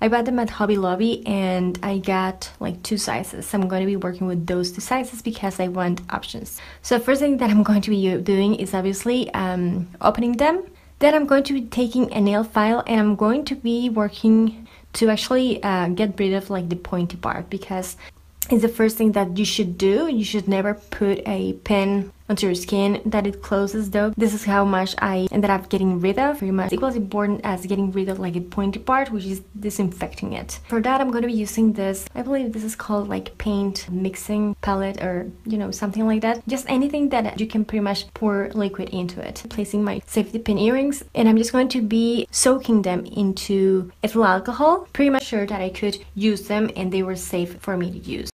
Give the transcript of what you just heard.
I bought them at Hobby Lobby and I got like two sizes. I'm going to be working with those two sizes because I want options. So first thing that I'm going to be doing is obviously um, opening them. Then I'm going to be taking a nail file and I'm going to be working to actually uh, get rid of like the pointy part because it's the first thing that you should do. You should never put a pen onto your skin that it closes though. This is how much I ended up getting rid of. Pretty much equally important as getting rid of like a pointy part, which is disinfecting it. For that, I'm going to be using this, I believe this is called like paint mixing palette or, you know, something like that. Just anything that you can pretty much pour liquid into it. Placing my safety pin earrings and I'm just going to be soaking them into ethyl alcohol. Pretty much sure that I could use them and they were safe for me to use.